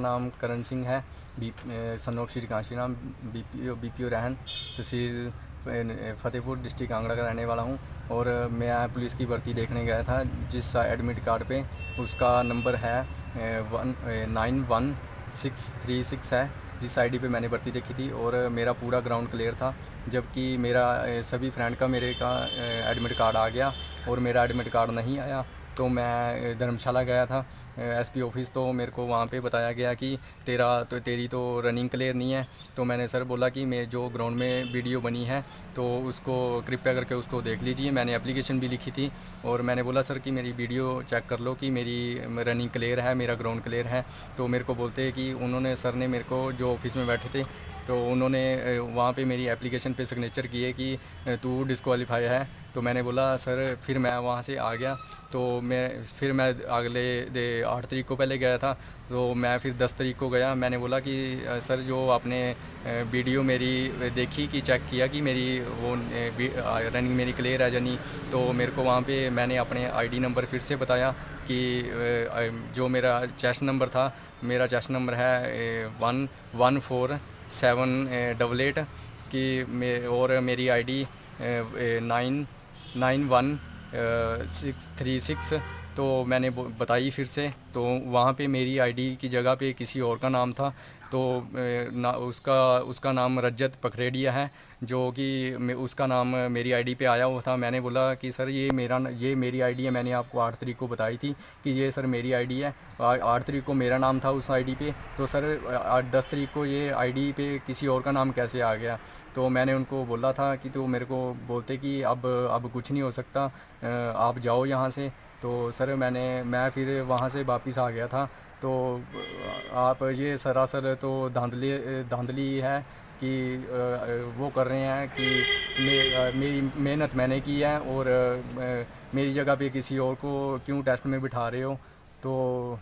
नाम करण सिंह है, बी सनोक श्री कांशी नाम B P O B P O रहन तहसील फ़तेहपुर डिस्ट्रिक्ट कांगड़ा का रहने वाला हूँ। और मैं पुलिस की भर्ती देखने गया था, जिस एडमिट कार्ड पे उसका नंबर है one nine, one, six, three, six है, जिस आईडी पे मैंने भर्ती देखी थी। और मेरा पूरा ग्राउंड क्लियर था, जबकि मेरा सभी फ्रेंड का मेरे का एडमिट कार्ड आ गया, और मेरा एडमिट कार्ड नहीं आया। तो मैं धर्मशाला गया था एसपी ऑफ़िस तो मेरे को वहाँ पे बताया गया कि तेरा तो तेरी तो रनिंग क्लियर नहीं है। तो मैंने सर बोला कि मैं, जो ग्राउंड में वीडियो बनी है तो उसको कृपया करके उसको देख लीजिए। मैंने एप्लीकेशन भी लिखी थी और मैंने बोला सर कि मेरी वीडियो चेक कर लो कि मेरी रनिंग क्लियर है, मेरा ग्राउंड क्लियर है। तो मेरे को बोलते कि उन्होंने सर ने मेरे को, जो ऑफ़िस में बैठे थे तो उन्होंने वहाँ पे मेरी एप्लीकेशन पे सिग्नेचर किए कि तू डिसक्वालीफाई है। तो मैंने बोला, सर, फिर मैं वहाँ से आ गया। तो मैं, फिर मैं अगले दे, आठ तरीक को पहले गया था। तो मैं फिर दस तरीक को गया। मैंने बोला कि सर, जो आपने वीडियो मेरी देखी कि चेक किया कि मेरी वो रनिंग मेरी क्लियर है जानी तो मेरे को वहाँ पे मैंने अपने आईडी नंबर फिर से बताया कि जो मेरा चेस्ट नंबर था, मेरा चेस्ट नंबर है one one four seven double eight की मे और मेरी ID nine nine one six three six तो मैंने बताई फिर से। तो वहाँ पे मेरी आईडी की जगह पे किसी और का नाम था। तो ना, उसका उसका नाम रजत पखरेडिया है, जो कि उसका नाम मेरी आईडी पे आया हुआ था। मैंने बोला कि, सर, ये मेरा ये मेरी आईडी है। मैंने आपको आठ तरीक को बताई थी कि ये, सर, मेरी आईडी है। आठ तरीक को मेरा नाम था उस आईडी पे। तो सर आठ, दस तरीक को ये आईडी पे किसी और का नाम कैसे आ गया? तो मैंने उनको बोला था कि तो मेरे को बोलते कि, अब अब कुछ नहीं हो सकता। आप जाओ यहाँ से। तो सर मैंने मैं फिर वहाँ से वापस आ गया था। तो आप ये सरासर तो धांधली धांधली है कि वो कर रहे हैं कि मे, मेरी मेहनत मैंने की है और मेरी जगह पे किसी और को क्यों टेस्ट में बिठा रहे हो? तो